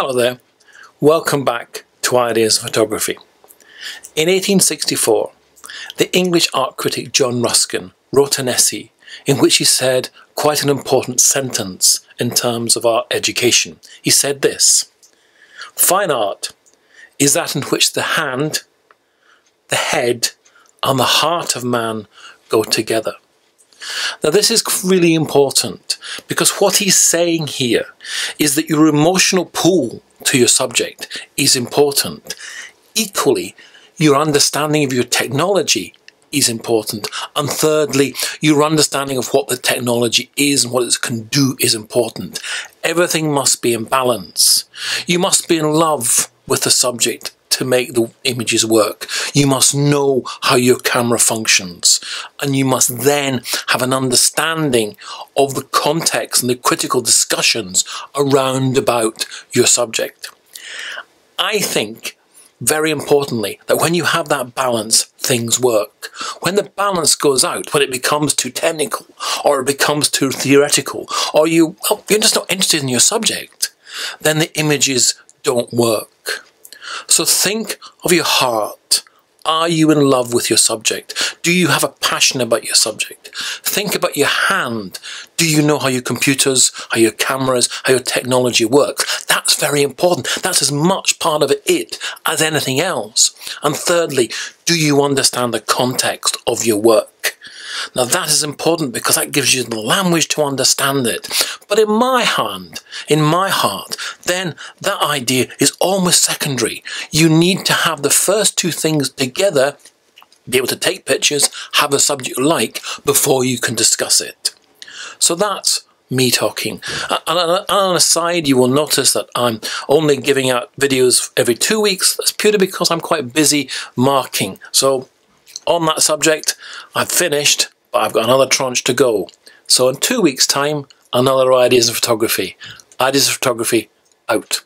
Hello there, welcome back to Ideas on Photography. In 1864, the English art critic John Ruskin wrote an essay in which he said quite an important sentence in terms of our education. He said this, Fine art is that in which the hand, the head and the heart of man go together. Now this is really important because what he's saying here is that your emotional pull to your subject is important. Equally, your understanding of your technology is important. And thirdly, your understanding of what the technology is and what it can do is important. Everything must be in balance. You must be in love with the subject to make the images work. You must know how your camera functions and you must then have an understanding of the context and the critical discussions around about your subject. I think very importantly that when you have that balance things work when the balance goes out when it becomes too technical or it becomes too theoretical or you well, you're just not interested in your subject then the images don't work so think of your heart. Are you in love with your subject? Do you have a passion about your subject? Think about your hand. Do you know how your computers, how your cameras, how your technology works? That's very important. That's as much part of it as anything else. And thirdly, do you understand the context of your work? Now that is important because that gives you the language to understand it. But in my hand, in my heart, then that idea is almost secondary. You need to have the first two things together, be able to take pictures, have a subject like, before you can discuss it. So that's me talking. And on a side, you will notice that I'm only giving out videos every two weeks. That's purely because I'm quite busy marking. So on that subject, I've finished, but I've got another tranche to go. So in two weeks' time, another Ideas on Photography. Ideas on Photography out.